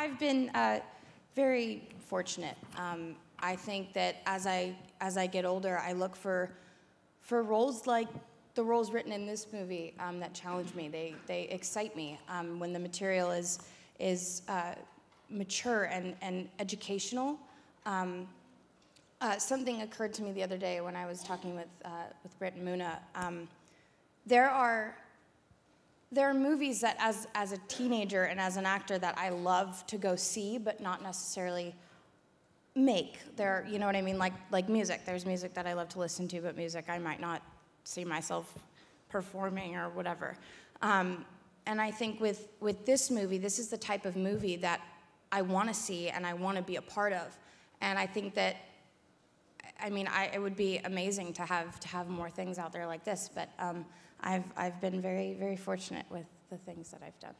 I've been uh, very fortunate. Um, I think that as I as I get older, I look for for roles like the roles written in this movie um, that challenge me. They they excite me um, when the material is is uh, mature and and educational. Um, uh, something occurred to me the other day when I was talking with uh, with Brit and Muna. Um, there are there are movies that as as a teenager and as an actor that I love to go see, but not necessarily make. There, you know what I mean? Like like music. There's music that I love to listen to, but music I might not see myself performing or whatever. Um, and I think with with this movie, this is the type of movie that I want to see and I want to be a part of. And I think that, I mean, I, it would be amazing to have to have more things out there like this. But um, I've I've been very very fortunate with the things that I've done.